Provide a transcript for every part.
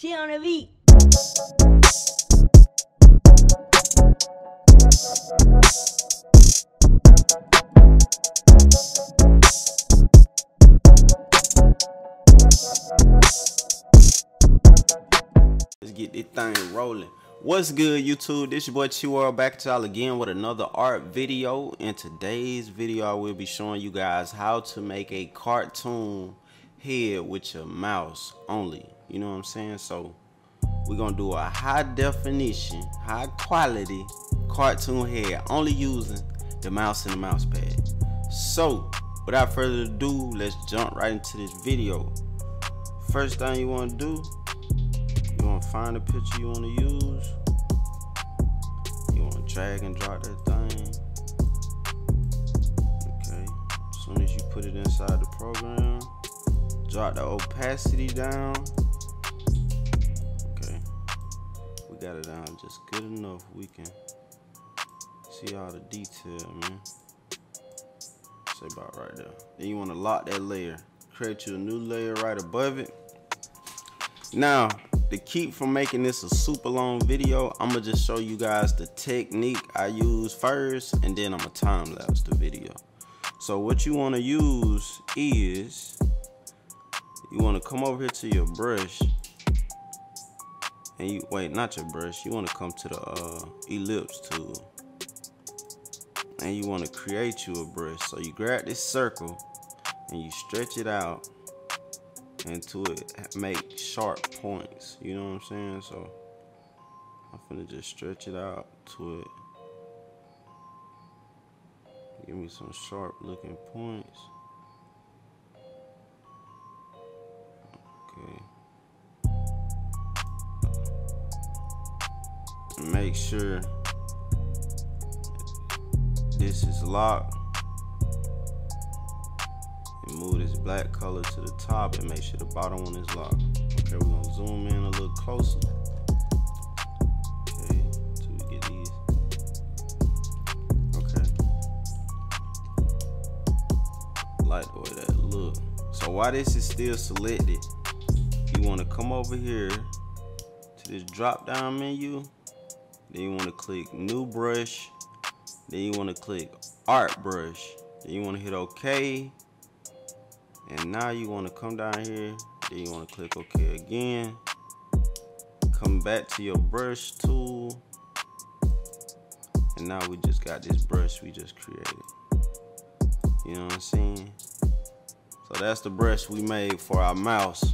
G on the beat. Let's get this thing rolling. What's good, YouTube? This your boy Chiworld back to y'all again with another art video. In today's video, I will be showing you guys how to make a cartoon head with your mouse only. You know what I'm saying? So we're gonna do a high definition, high quality cartoon head only using the mouse and the mouse pad. So without further ado, let's jump right into this video. First thing you wanna do you want to find a picture you want to use. You want to drag and drop that thing. Okay. As soon as you put it inside the program, drop the opacity down. Got it down just good enough. We can see all the detail, man. Say about right there. Then you want to lock that layer. Create you a new layer right above it. Now, to keep from making this a super long video, I'm gonna just show you guys the technique I use first, and then I'm gonna time lapse the video. So what you wanna use is, you wanna come over here to your brush, and you, wait, not your brush, you wanna come to the uh, ellipse tool. And you wanna create you a brush. So you grab this circle, and you stretch it out, into it make sharp points. You know what I'm saying? So I'm gonna just stretch it out to it. Give me some sharp looking points. Make sure this is locked and move this black color to the top and make sure the bottom one is locked. Okay, we're gonna zoom in a little closer. Okay, till we get these. Okay. Like that look. So while this is still selected, you wanna come over here to this drop down menu. Then you wanna click new brush. Then you wanna click art brush. Then you wanna hit okay and now you want to come down here. Then you want to click ok again. Come back to your brush tool. And now we just got this brush we just created. You know what i'm saying? So that's the brush we made for our mouse.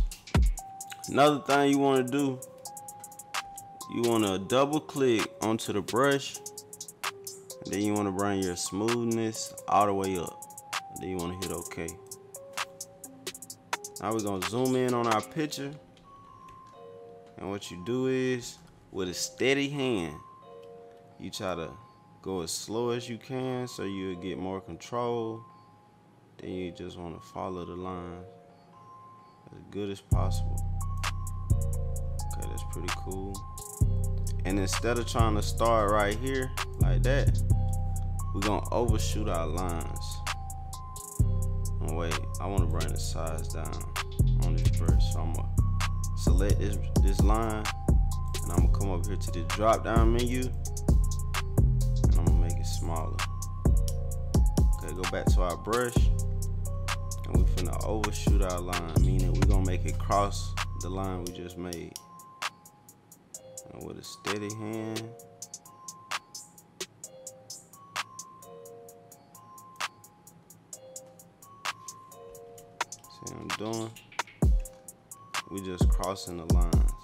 Another thing you want to do you want to double click onto the brush then you want to bring your smoothness all the way up then you want to hit ok now we're gonna zoom in on our picture. And what you do is, with a steady hand, you try to go as slow as you can so you'll get more control. Then you just wanna follow the line as good as possible. Okay, that's pretty cool. And instead of trying to start right here, like that, we're gonna overshoot our lines. Oh, wait, I want to bring the size down on this brush. So I'm gonna select this this line, and I'm gonna come over here to the drop down menu, and I'm gonna make it smaller. Okay, go back to our brush, and we finna overshoot our line, meaning we're gonna make it cross the line we just made. And with a steady hand. See what I'm doing? We just crossing the lines.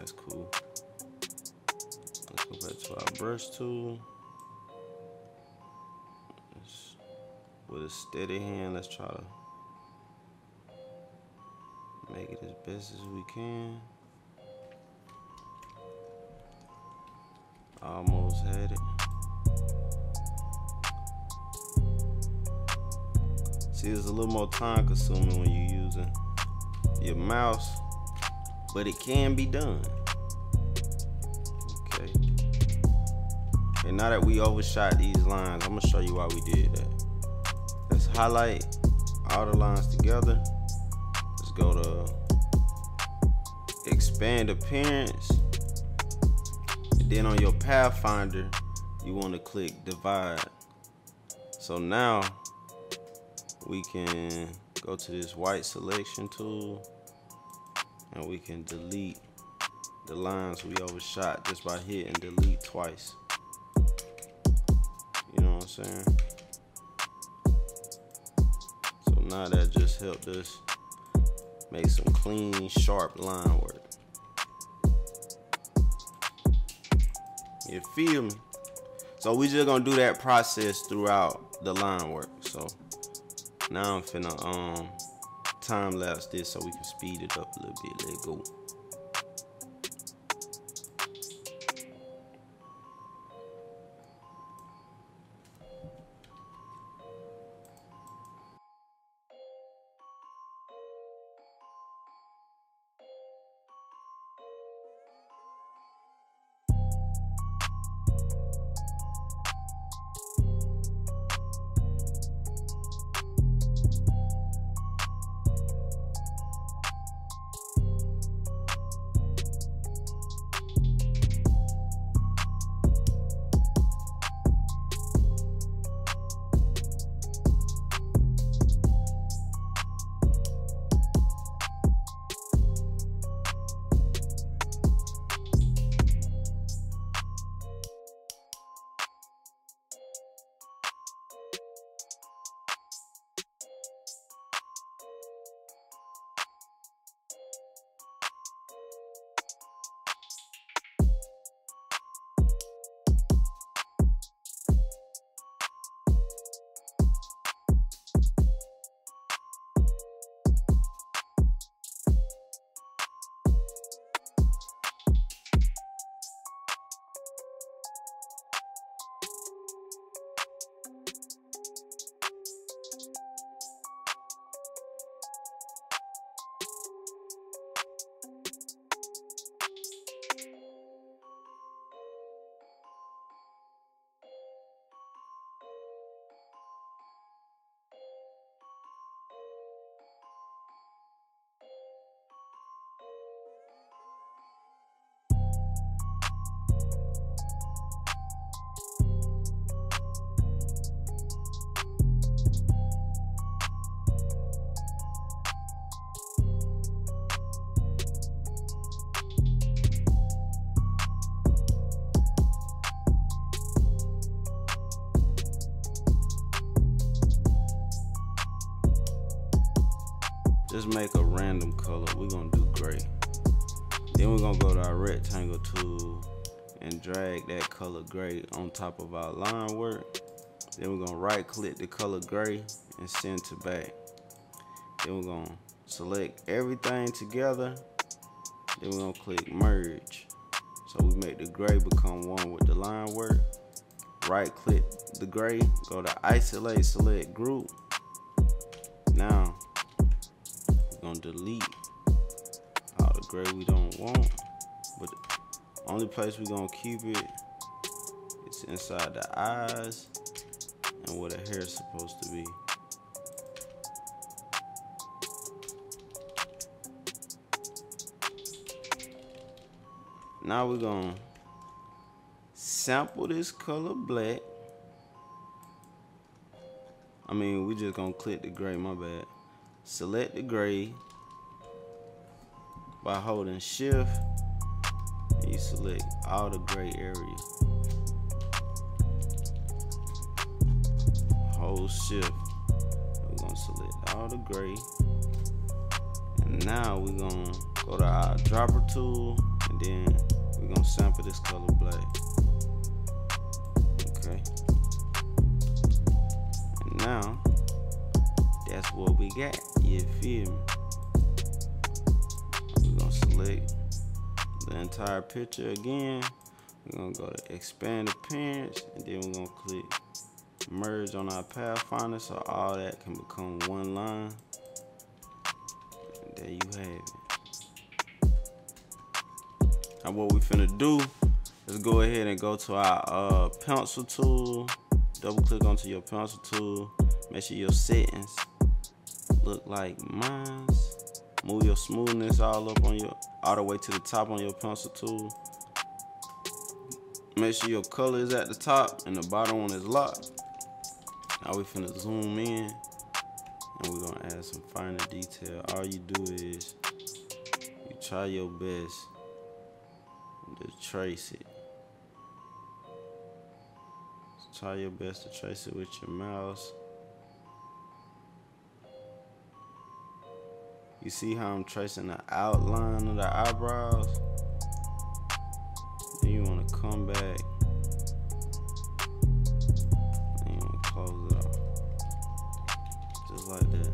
That's cool. Let's go back to our brush tool. With a steady hand, let's try to make it as best as we can. Almost had it. See, it's a little more time consuming when you're using your mouse, but it can be done. Okay. And now that we overshot these lines, I'm gonna show you why we did that. Let's highlight all the lines together. Let's go to expand appearance. And then on your Pathfinder, you wanna click divide. So now we can go to this white selection tool and we can delete the lines we overshot just by hitting delete twice. You know what I'm saying? So now that just helped us make some clean, sharp line work. You feel me? So we just gonna do that process throughout the line work. So now I'm finna um time lapse this so we can speed it up a little bit. Let go. Just make a random color. We're gonna do gray. Then we're gonna go to our rectangle tool and drag that color gray on top of our line work. Then we're gonna right click the color gray and send to back. Then we're gonna select everything together. Then we're gonna click merge. So we make the gray become one with the line work. Right click the gray, go to isolate, select group. Gonna delete all the gray we don't want. But the only place we gonna keep it is inside the eyes and where the hair is supposed to be. Now we're gonna sample this color black. I mean, we just gonna click the gray, my bad select the gray by holding shift. You select all the gray area hold shift. We're gonna select all the gray. And now we're gonna go to our dropper tool and then we're gonna sample this color black. Okay. And now that's what we got you feel me? We're gonna select the entire picture again. We're gonna go to expand appearance and then we're gonna click merge on our Pathfinder so all that can become one line. And there you have it. Now what we finna do is go ahead and go to our uh, pencil tool. Double click onto your pencil tool. Make sure your settings look like mine's. Move your smoothness all up on your all the way to the top on your pencil tool. Make sure your color is at the top and the bottom one is locked. Now we finna zoom in and we're gonna add some finer detail. All you do is you try your best to trace it. Try your best to trace it with your mouse. You see how I'm tracing the outline of the eyebrows? Then you want to come back. And you want to close it off. Just like that.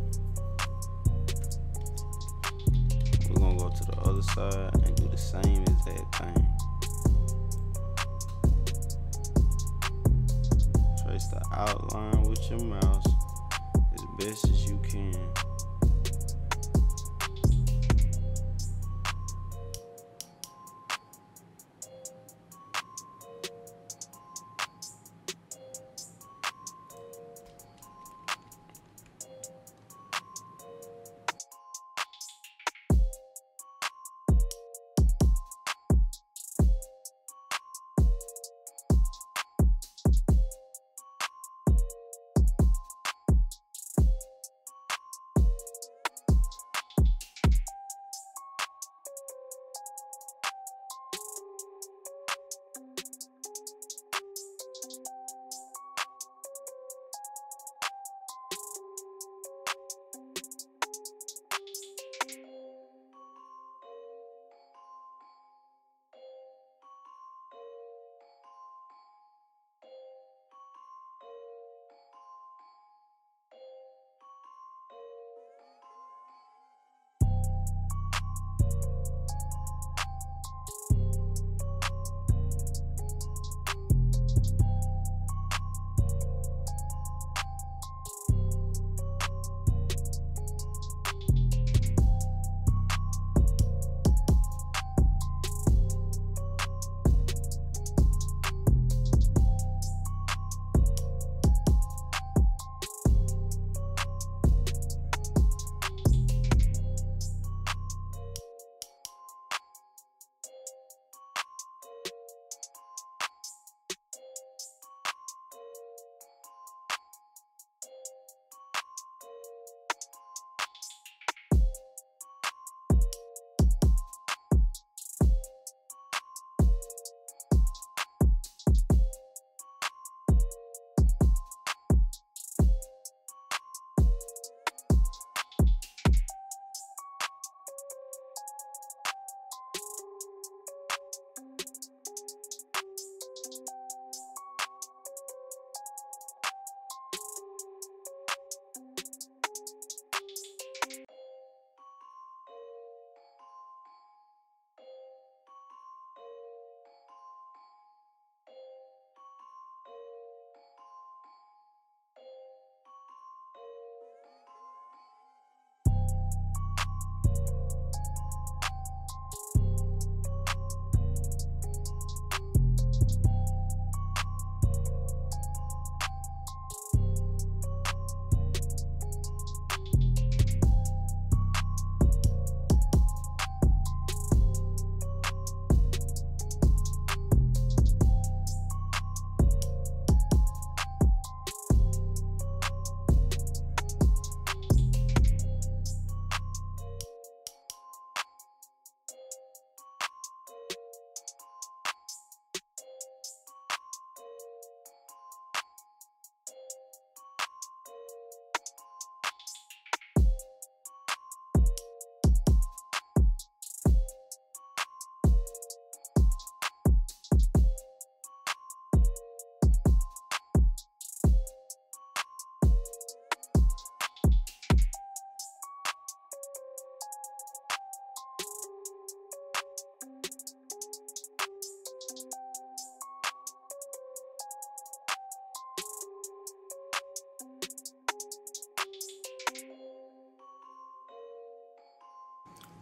We're to go to the other side and do the same exact thing. Trace the outline with your mouse as best as you can.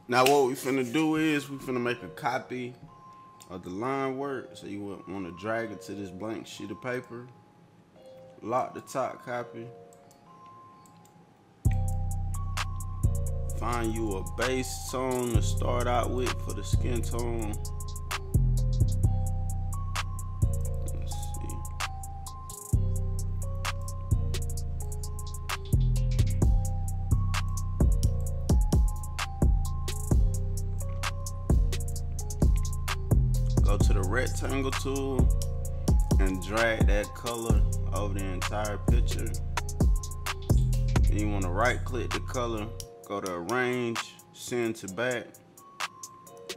Now what we finna do is we finna make a copy of the line work. So you wanna drag it to this blank sheet of paper. Lock the top copy. Find you a base tone to start out with for the skin tone. Rectangle tool and drag that color over the entire picture. Then you want to right click the color, go to arrange, send to back.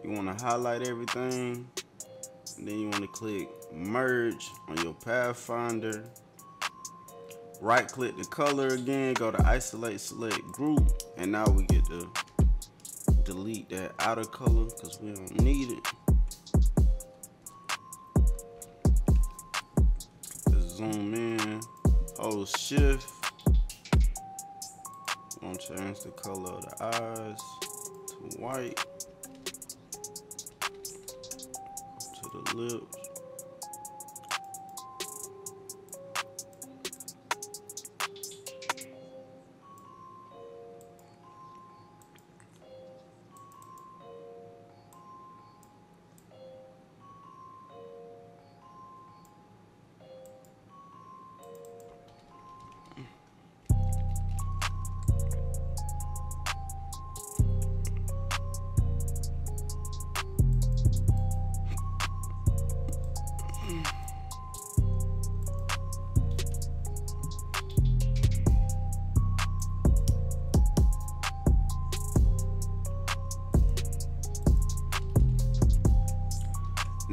You want to highlight everything. then you want to click merge on your pathfinder. Right click the color again, go to isolate, select group, and now we get to delete that outer color because we don't need it. Zoom in, hold shift. I'm gonna change the color of the eyes to white. To the lips.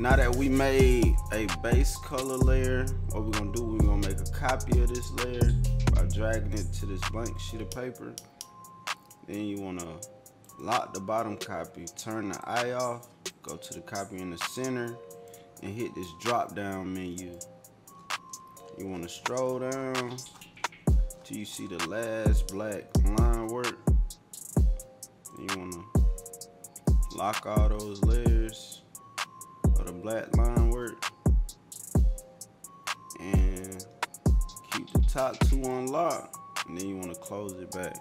Now that we made a base color layer what we're gonna do we're gonna make a copy of this layer by dragging it to this blank sheet of paper. Then you want to lock the bottom copy turn the eye off go to the copy in the center and hit this drop down menu. You want to stroll down till you see the last black line work. You want to lock all those layers the black line work. And keep the top two unlocked and then you want to close it back.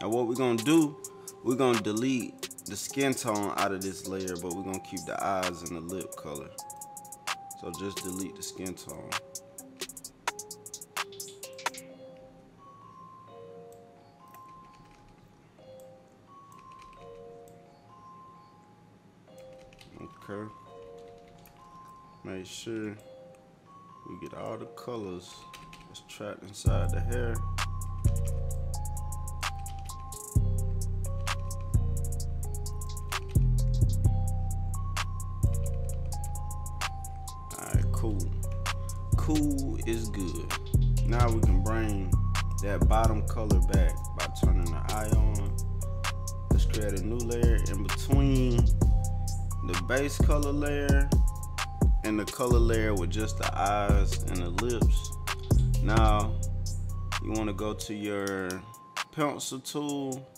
Now what we're gonna do we're gonna delete the skin tone out of this layer but we're gonna keep the eyes and the lip color. So just delete the skin tone. Okay make sure we get all the colors that's trapped inside the hair. Alright, cool. Cool is good. Now we can bring that bottom color back by turning the eye on. Let's create a new layer in between the base color layer and the color layer with just the eyes and the lips. Now, you want to go to your pencil tool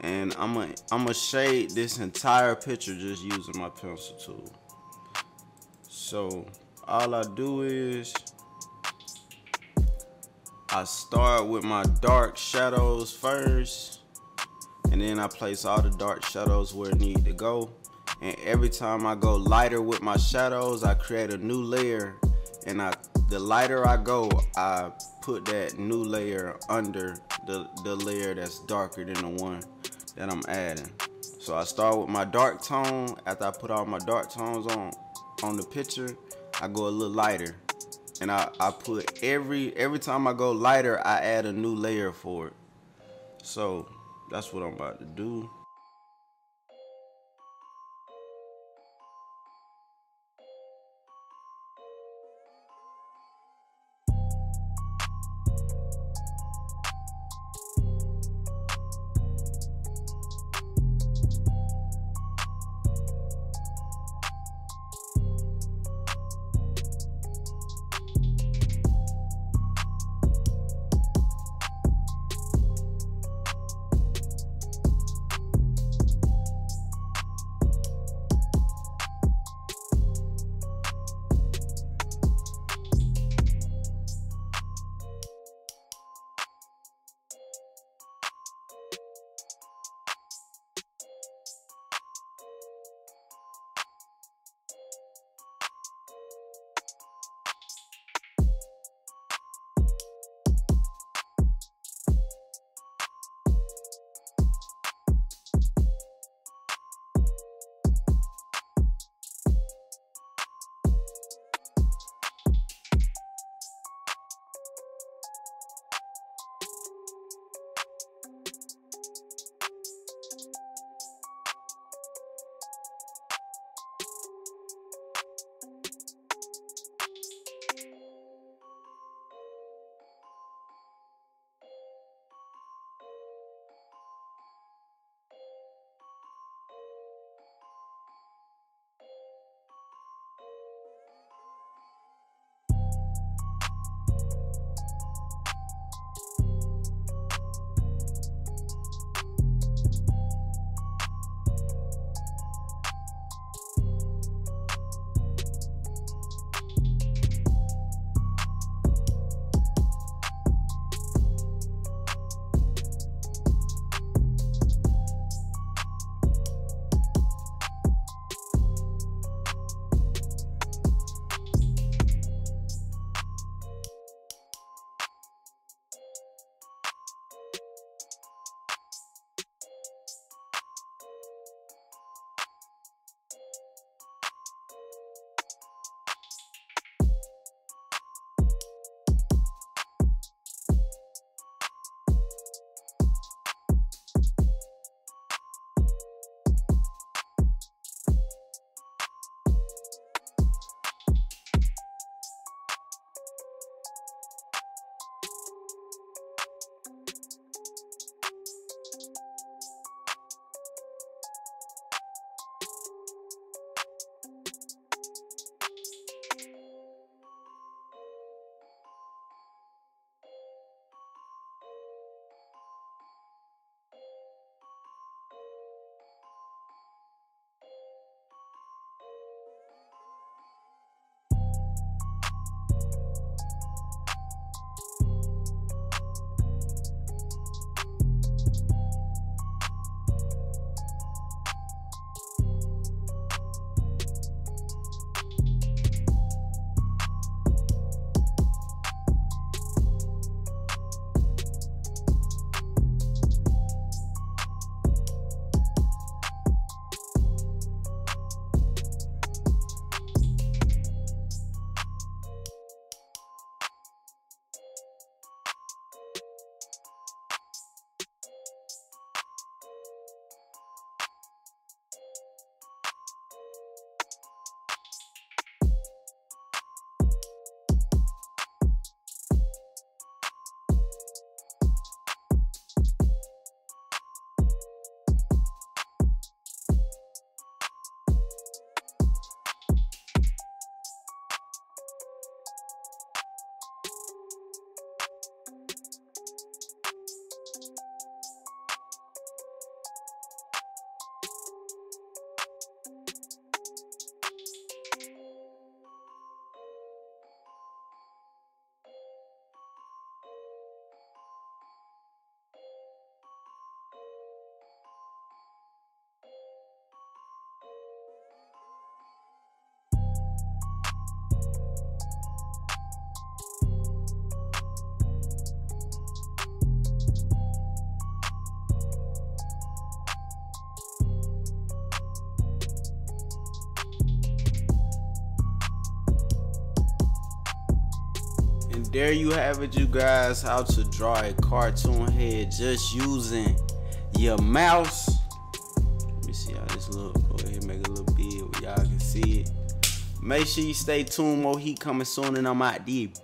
and I'm gonna I'm gonna shade this entire picture just using my pencil tool. So all I do is I start with my dark shadows first and then I place all the dark shadows where it need to go and every time I go lighter with my shadows I create a new layer. And I the lighter I go I put that new layer under the, the layer that's darker than the one that I'm adding. So I start with my dark tone. After I put all my dark tones on on the picture I go a little lighter. And I, I put every every time I go lighter I add a new layer for it. So that's what I'm about to do there you have it, you guys. How to draw a cartoon head just using your mouse. Let me see how this look. Go ahead, make a little big where y'all can see it. Make sure you stay tuned. More heat coming soon, and I'm out the beat.